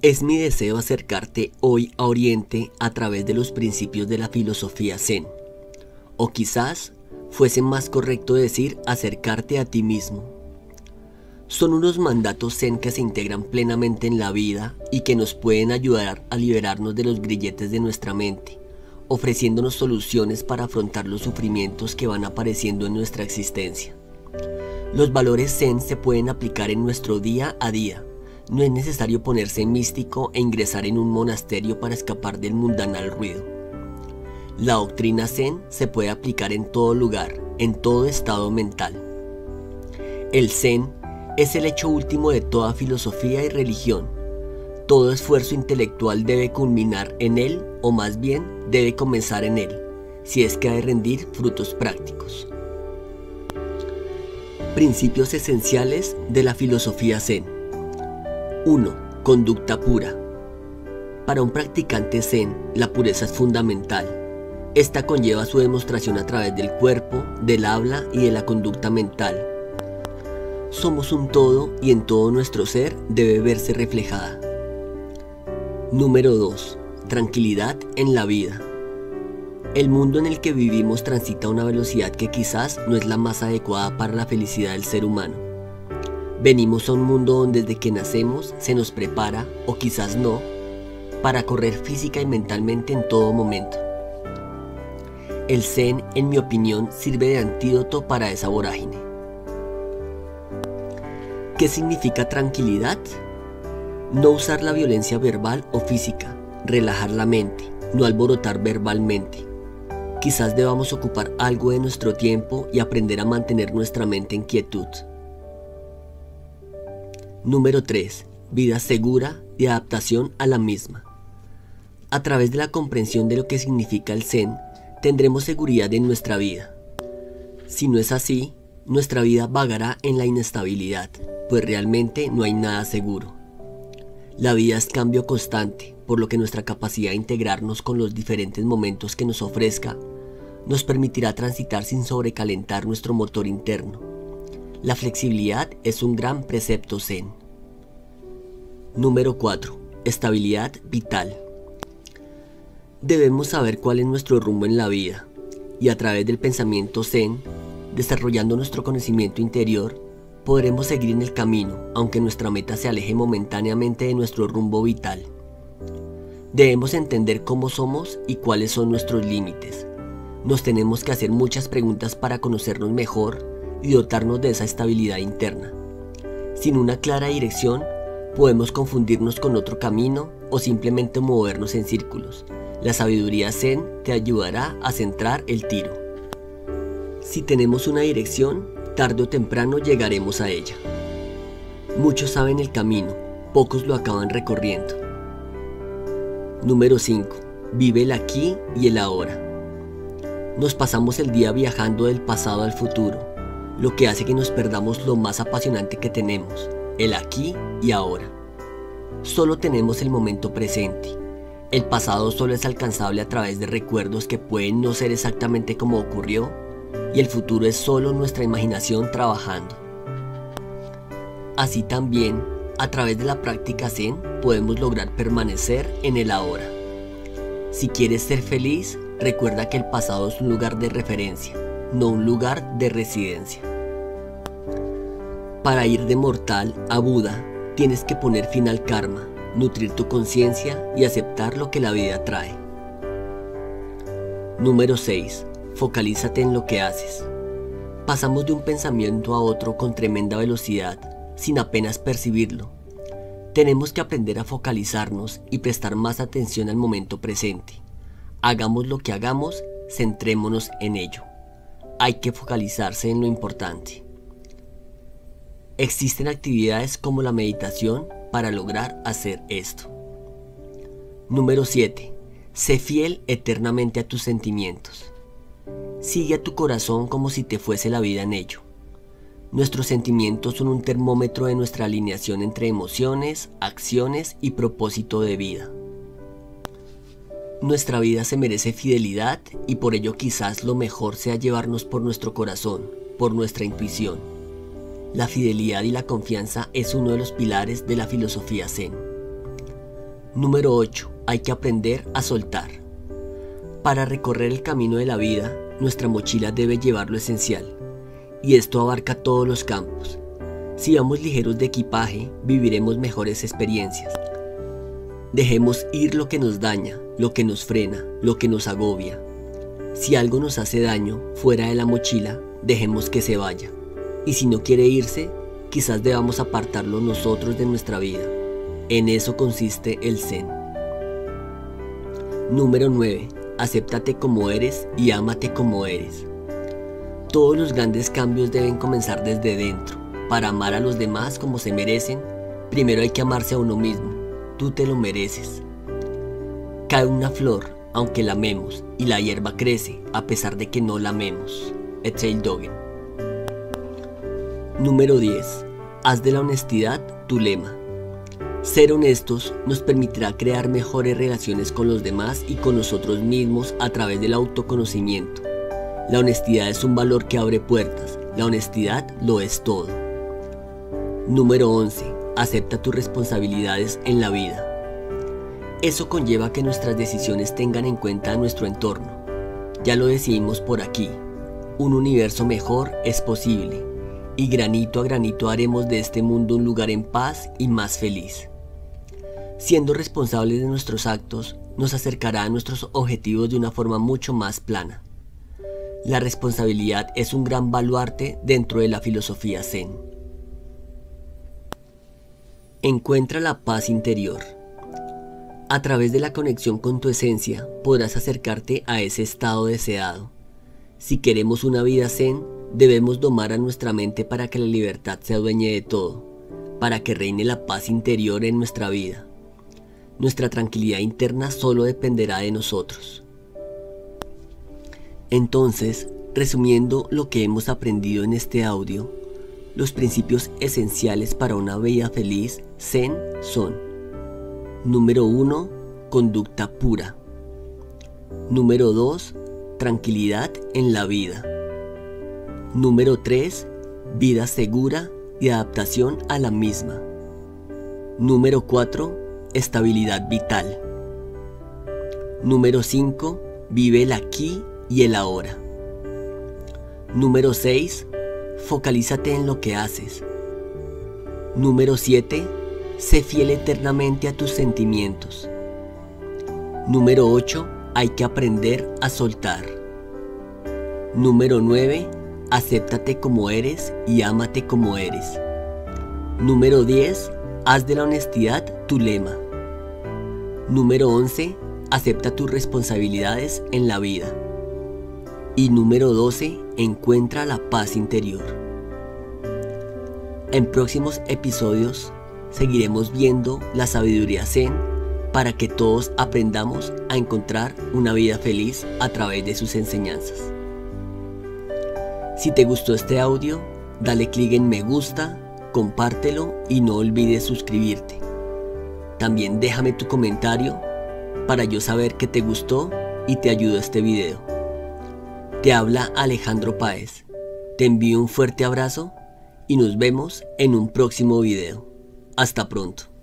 Es mi deseo acercarte hoy a Oriente a través de los principios de la filosofía Zen. O quizás fuese más correcto decir acercarte a ti mismo. Son unos mandatos Zen que se integran plenamente en la vida y que nos pueden ayudar a liberarnos de los grilletes de nuestra mente, ofreciéndonos soluciones para afrontar los sufrimientos que van apareciendo en nuestra existencia. Los valores Zen se pueden aplicar en nuestro día a día no es necesario ponerse místico e ingresar en un monasterio para escapar del mundanal ruido. La doctrina Zen se puede aplicar en todo lugar, en todo estado mental. El Zen es el hecho último de toda filosofía y religión. Todo esfuerzo intelectual debe culminar en él, o más bien debe comenzar en él, si es que ha de rendir frutos prácticos. Principios esenciales de la filosofía Zen. 1. Conducta pura. Para un practicante zen, la pureza es fundamental. Esta conlleva su demostración a través del cuerpo, del habla y de la conducta mental. Somos un todo y en todo nuestro ser debe verse reflejada. Número 2. Tranquilidad en la vida. El mundo en el que vivimos transita a una velocidad que quizás no es la más adecuada para la felicidad del ser humano. Venimos a un mundo donde desde que nacemos se nos prepara, o quizás no, para correr física y mentalmente en todo momento. El Zen, en mi opinión, sirve de antídoto para esa vorágine. ¿Qué significa tranquilidad? No usar la violencia verbal o física, relajar la mente, no alborotar verbalmente. Quizás debamos ocupar algo de nuestro tiempo y aprender a mantener nuestra mente en quietud. Número 3. Vida segura y adaptación a la misma. A través de la comprensión de lo que significa el Zen, tendremos seguridad en nuestra vida. Si no es así, nuestra vida vagará en la inestabilidad, pues realmente no hay nada seguro. La vida es cambio constante, por lo que nuestra capacidad de integrarnos con los diferentes momentos que nos ofrezca nos permitirá transitar sin sobrecalentar nuestro motor interno. La flexibilidad es un gran precepto zen. Número 4. Estabilidad vital. Debemos saber cuál es nuestro rumbo en la vida y a través del pensamiento zen, desarrollando nuestro conocimiento interior, podremos seguir en el camino aunque nuestra meta se aleje momentáneamente de nuestro rumbo vital. Debemos entender cómo somos y cuáles son nuestros límites. Nos tenemos que hacer muchas preguntas para conocernos mejor y dotarnos de esa estabilidad interna. Sin una clara dirección, Podemos confundirnos con otro camino o simplemente movernos en círculos. La sabiduría zen te ayudará a centrar el tiro. Si tenemos una dirección, tarde o temprano llegaremos a ella. Muchos saben el camino, pocos lo acaban recorriendo. Número 5. Vive el aquí y el ahora. Nos pasamos el día viajando del pasado al futuro, lo que hace que nos perdamos lo más apasionante que tenemos, el aquí y ahora. Solo tenemos el momento presente. El pasado solo es alcanzable a través de recuerdos que pueden no ser exactamente como ocurrió y el futuro es solo nuestra imaginación trabajando. Así también, a través de la práctica Zen podemos lograr permanecer en el ahora. Si quieres ser feliz, recuerda que el pasado es un lugar de referencia, no un lugar de residencia. Para ir de mortal a Buda, tienes que poner fin al karma, nutrir tu conciencia y aceptar lo que la vida trae. Número 6. Focalízate en lo que haces. Pasamos de un pensamiento a otro con tremenda velocidad, sin apenas percibirlo. Tenemos que aprender a focalizarnos y prestar más atención al momento presente. Hagamos lo que hagamos, centrémonos en ello. Hay que focalizarse en lo importante. Existen actividades como la meditación para lograr hacer esto. Número 7. Sé fiel eternamente a tus sentimientos. Sigue a tu corazón como si te fuese la vida en ello. Nuestros sentimientos son un termómetro de nuestra alineación entre emociones, acciones y propósito de vida. Nuestra vida se merece fidelidad y por ello quizás lo mejor sea llevarnos por nuestro corazón, por nuestra intuición la fidelidad y la confianza es uno de los pilares de la filosofía zen. Número 8. Hay que aprender a soltar. Para recorrer el camino de la vida, nuestra mochila debe llevar lo esencial, y esto abarca todos los campos. Si vamos ligeros de equipaje, viviremos mejores experiencias. Dejemos ir lo que nos daña, lo que nos frena, lo que nos agobia. Si algo nos hace daño fuera de la mochila, dejemos que se vaya. Y si no quiere irse, quizás debamos apartarlo nosotros de nuestra vida. En eso consiste el Zen. Número 9. Acéptate como eres y ámate como eres. Todos los grandes cambios deben comenzar desde dentro. Para amar a los demás como se merecen, primero hay que amarse a uno mismo. Tú te lo mereces. Cae una flor, aunque la amemos, y la hierba crece, a pesar de que no la amemos. Ethel Dogen. Número 10. Haz de la honestidad tu lema. Ser honestos nos permitirá crear mejores relaciones con los demás y con nosotros mismos a través del autoconocimiento. La honestidad es un valor que abre puertas. La honestidad lo es todo. Número 11. Acepta tus responsabilidades en la vida. Eso conlleva que nuestras decisiones tengan en cuenta nuestro entorno. Ya lo decidimos por aquí. Un universo mejor es posible y granito a granito haremos de este mundo un lugar en paz y más feliz. Siendo responsables de nuestros actos, nos acercará a nuestros objetivos de una forma mucho más plana. La responsabilidad es un gran baluarte dentro de la filosofía zen. Encuentra la paz interior. A través de la conexión con tu esencia podrás acercarte a ese estado deseado. Si queremos una vida zen, debemos domar a nuestra mente para que la libertad se adueñe de todo, para que reine la paz interior en nuestra vida. Nuestra tranquilidad interna solo dependerá de nosotros. Entonces, resumiendo lo que hemos aprendido en este audio, los principios esenciales para una vida feliz Zen son Número 1. Conducta pura. Número 2. Tranquilidad en la vida. Número 3. Vida segura y adaptación a la misma. Número 4. Estabilidad vital. Número 5. Vive el aquí y el ahora. Número 6. Focalízate en lo que haces. Número 7. Sé fiel eternamente a tus sentimientos. Número 8. Hay que aprender a soltar. Número 9. Acéptate como eres y ámate como eres. Número 10. Haz de la honestidad tu lema. Número 11. Acepta tus responsabilidades en la vida. Y número 12 encuentra la paz interior. En próximos episodios seguiremos viendo la sabiduría zen para que todos aprendamos a encontrar una vida feliz a través de sus enseñanzas. Si te gustó este audio, dale clic en me gusta, compártelo y no olvides suscribirte. También déjame tu comentario para yo saber que te gustó y te ayudó este video. Te habla Alejandro Páez. Te envío un fuerte abrazo y nos vemos en un próximo video. Hasta pronto.